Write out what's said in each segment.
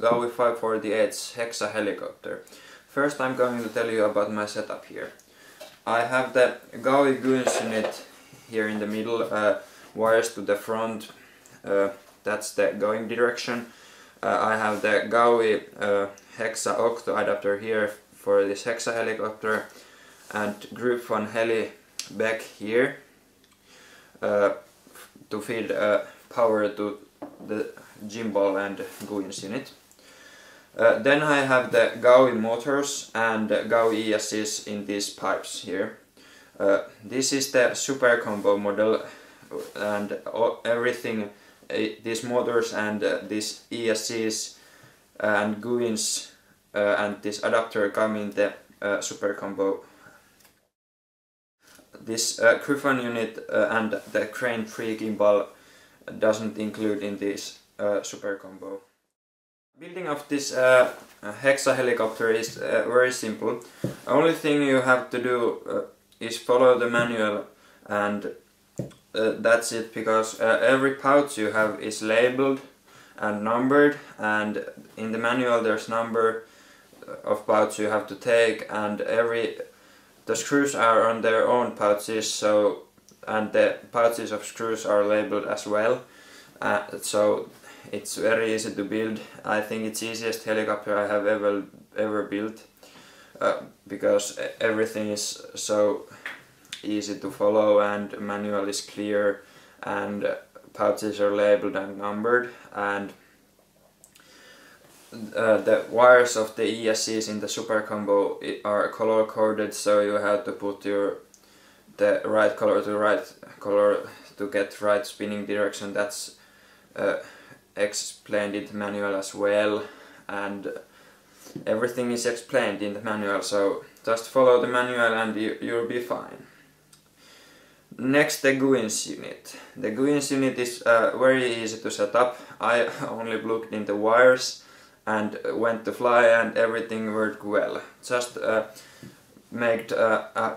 Gaui 540H Hexa helicopter. First I'm going to tell you about my setup here. I have the Gaui GU-INS unit here in the middle, uh, wires to the front, uh, that's the going direction. Uh, I have the Gaui uh, Hexa Octo adapter here for this Hexa helicopter and Group 1 heli back here uh, to feed uh, power to the gimbal and GU-INS unit. Uh, then I have the Gaui motors and Gaui ESCs in these pipes here. Uh, this is the super combo model and everything, uh, these motors and uh, these ESCs and GU-INS uh, and this adapter come in the uh, super combo. This Gryphon unit and the Crane 3 gimbal doesn't include in this super combo. Building of this uh, Hexa helicopter is uh, very simple. Only thing you have to do uh, is follow the manual and uh, that's it because uh, every pouch you have is labeled and numbered and in the manual there's number of pouch you have to take and every the screws are on their own pouches so and the pouches of screws are labeled as well uh, so it's very easy to build. I think it's easiest helicopter I have ever ever built uh, because everything is so easy to follow and manual is clear and pouches are labeled and numbered and uh, the wires of the ESCs in the super combo are color coded so you have to put your the right color to right color to get right spinning direction. That's uh, explained in the manual as well and everything is explained in the manual so just follow the manual and you, you'll be fine. Next the GU-INS unit. The GU-INS unit is uh, very easy to set up. I only looked in the wires and went to fly and everything worked well. Just uh, made uh, a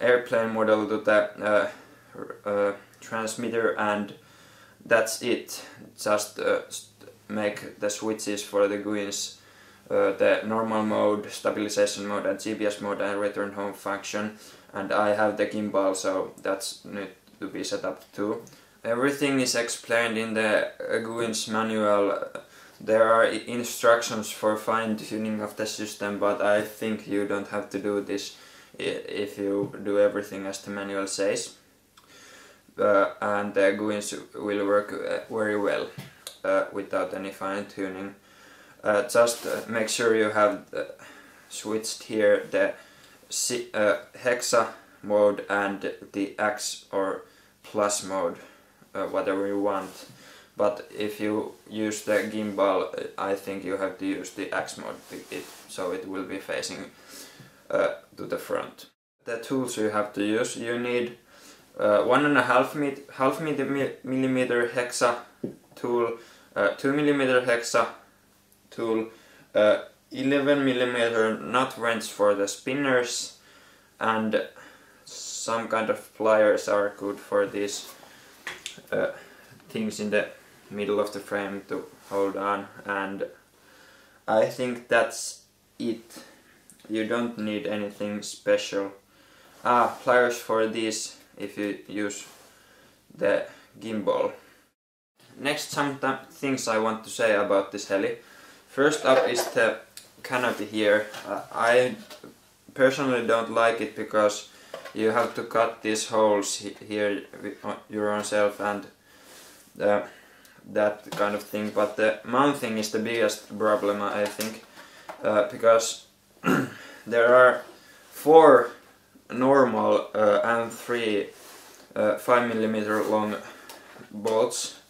airplane model to the uh, uh, transmitter and that's it. Just uh, make the switches for the GU-INS, uh, the normal mode, stabilization mode and GPS mode and return home function and I have the gimbal so that's need to be set up too. Everything is explained in the GU-INS manual. There are instructions for fine-tuning of the system but I think you don't have to do this if you do everything as the manual says. Uh, and the GU-INS will work uh, very well uh, without any fine tuning. Uh, just uh, make sure you have switched here the hexa mode and the X or plus mode, whatever you want. But if you use the gimbal, I think you have to use the X mode, it, so it will be facing uh, to the front. The tools you have to use, you need uh, one and a half, mit half millimeter hexa tool, uh, two millimeter hexa tool, uh, 11 millimeter nut wrench for the spinners, and some kind of pliers are good for these uh, things in the middle of the frame to hold on and I think that's it. You don't need anything special. Ah, pliers for these if you use the gimbal. Next some things I want to say about this heli. First up is the canopy here. Uh, I personally don't like it because you have to cut these holes here your own self and that kind of thing but the mounting is the biggest problem I think uh, because there are four normal uh, and three uh, 5 millimeter long bolts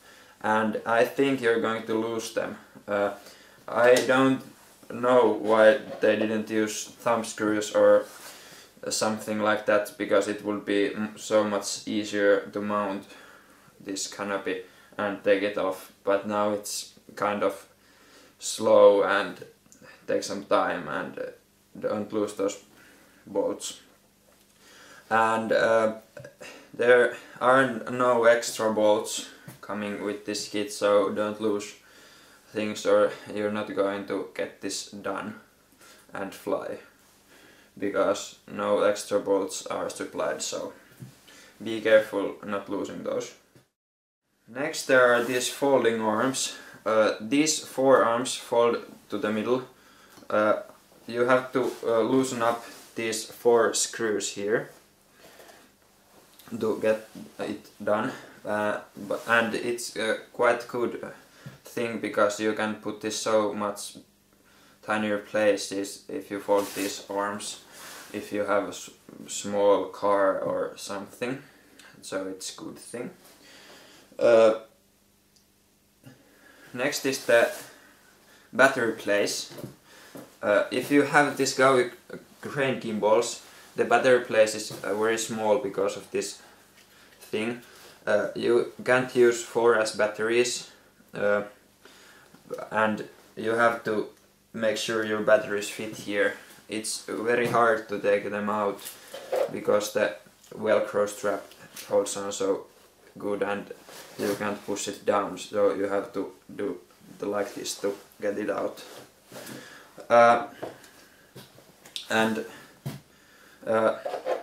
and I think you're going to lose them. Uh, I don't know why they didn't use thumb screws or something like that because it would be so much easier to mount this canopy and take it off but now it's kind of slow and take some time and uh, don't lose those bolts and uh, there are no extra bolts coming with this kit so don't lose things or you're not going to get this done and fly because no extra bolts are supplied so be careful not losing those. Next there are these folding arms. Uh, these four arms fold to the middle. Uh, you have to uh, loosen up these four screws here to get it done. Uh, but, and it's uh, quite good thing because you can put this so much tinier places if you fold these arms if you have a small car or something. So it's good thing. Uh, next is the battery place. Uh, if you have this Gaui crane gimbals the battery place is uh, very small because of this thing uh, you can't use 4S batteries uh, and you have to make sure your batteries fit here. It's very hard to take them out because the velcro strap holds on so good and you can't push it down so you have to do the like this to get it out. Uh, and uh,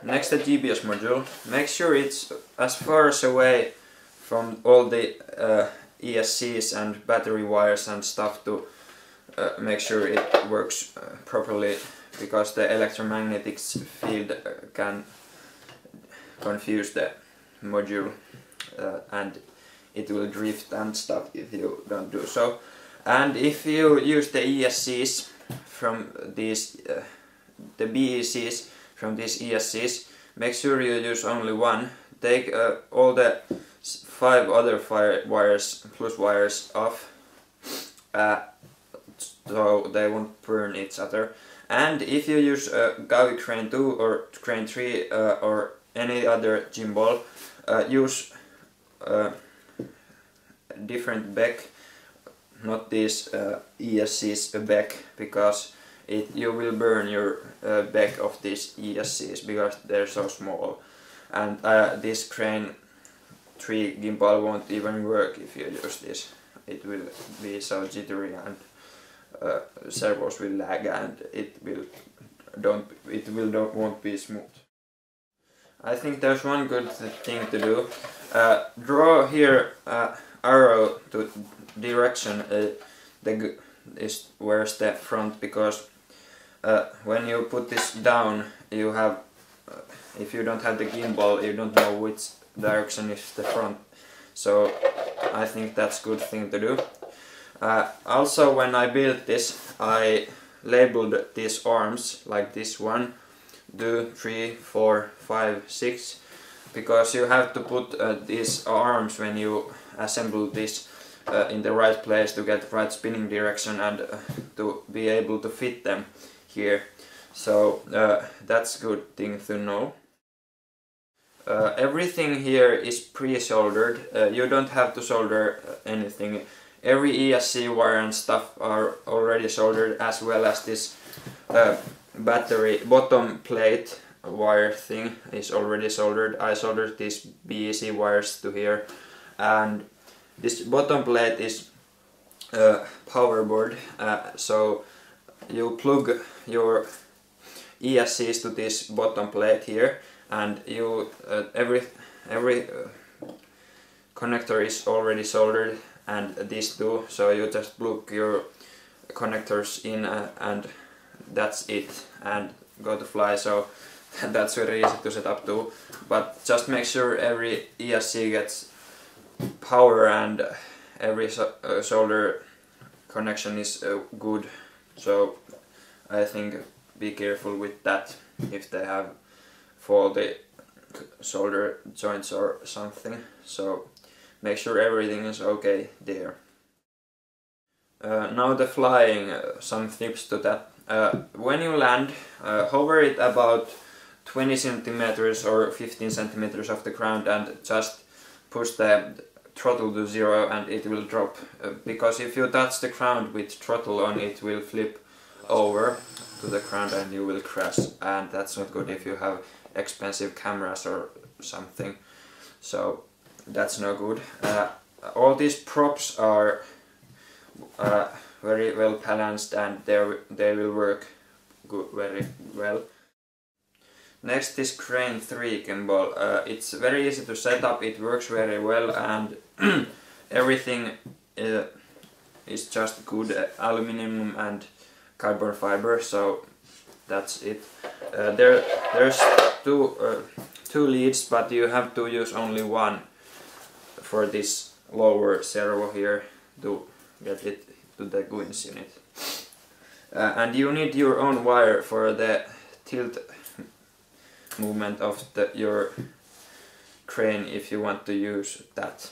next the GPS module, make sure it's as far as away from all the uh, ESCs and battery wires and stuff to uh, make sure it works uh, properly because the electromagnetic field uh, can confuse the module and it will drift and stuff if you don't do so. And if you use the ESCs from these, the BECs from these ESCs, make sure you use only one. Take uh, all the five other fire wires, plus wires off, uh, so they won't burn each other. And if you use a Gaui Crane 2 or Crane 3 uh, or any other gimbal, uh, use uh, different BEC, not this uh, ESC's BEC, because it you will burn your uh, BEC of these ESCs because they're so small. And uh, this crane 3 gimbal won't even work if you use this. It will be so jittery and uh, servos will lag and it will don't it will don't won't be smooth. I think there's one good thing to do. Uh, draw here uh, arrow to direction uh, the is where's the front because uh, when you put this down you have uh, if you don't have the gimbal you don't know which direction is the front. So I think that's a good thing to do. Uh, also when I built this I labeled these arms like this one two three four five six because you have to put uh, these arms when you assemble this uh, in the right place to get the right spinning direction and uh, to be able to fit them here. So uh, that's good thing to know. Uh, everything here is pre-soldered, uh, you don't have to solder uh, anything. Every ESC wire and stuff are already soldered as well as this uh, battery bottom plate wire thing is already soldered. I soldered these BEC wires to here. And this bottom plate is uh, power board. So you plug your ESCs to this bottom plate here and you uh, every every uh, connector is already soldered and these two so you just plug your connectors in uh, and that's it and go to fly so that's very easy to set up too. But just make sure every ESC gets power and every uh, solder connection is good so I think be careful with that if they have for the solder joints or something so make sure everything is okay there. Uh, now the flying, uh, some tips to that. Uh, when you land, uh, hover it about 20 centimeters or 15 centimeters off the ground and just push the throttle to zero and it will drop. Uh, because if you touch the ground with throttle on it will flip over to the ground and you will crash and that's not good if you have expensive cameras or something so that's no good uh, all these props are uh, very well balanced and they will work good, very well. Next is Crane 3 gimbal. Uh, it's very easy to set up, it works very well and everything uh, is just good uh, aluminum and carbon fiber so that's it. Uh, there, there's two, uh, two leads but you have to use only one for this lower servo here to get it to the GU-INS unit. Uh, and you need your own wire for the tilt movement of the, your crane if you want to use that.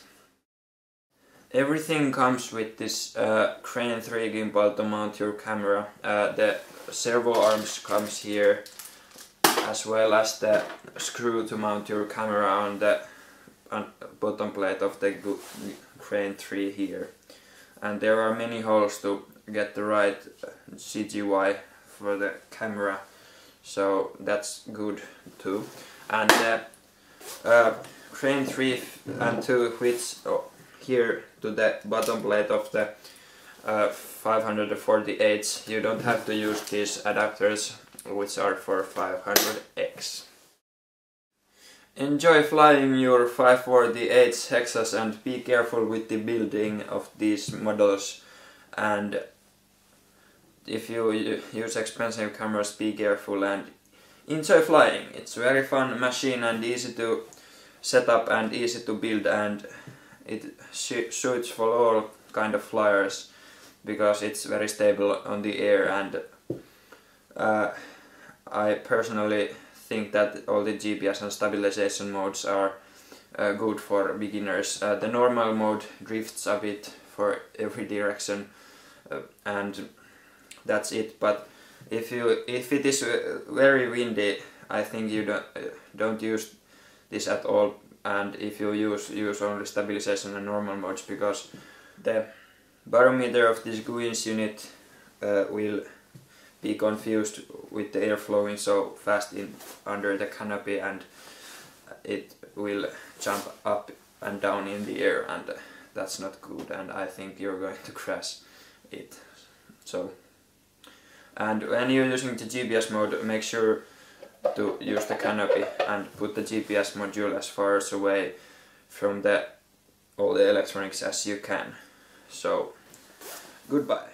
Everything comes with this uh, Crane 3 gimbal to mount your camera. Uh, the servo arms comes here as well as the screw to mount your camera on the on bottom plate of the Crane 3 here. And there are many holes to get the right CGY for the camera so that's good too. And uh, uh, Crane 3 and 2 which oh, here to the bottom plate of the uh, 540H you don't have to use these adapters which are for 500X. Enjoy flying your 540H Hexas and be careful with the building of these models and if you use expensive cameras be careful and enjoy flying. It's a very fun machine and easy to set up and easy to build and it suits for all kind of flyers because it's very stable on the air and uh, I personally think that all the GPS and stabilization modes are uh, good for beginners. Uh, the normal mode drifts a bit for every direction uh, and that's it. But if you if it is very windy I think you don't don't use this at all. And if you use use only stabilization and normal modes because the barometer of this GU-INS unit uh, will be confused with the air flowing so fast in under the canopy and it will jump up and down in the air and that's not good and I think you're going to crash it. So and when you're using the GPS mode make sure to use the canopy and put the GPS module as far as away from the all the electronics as you can. So goodbye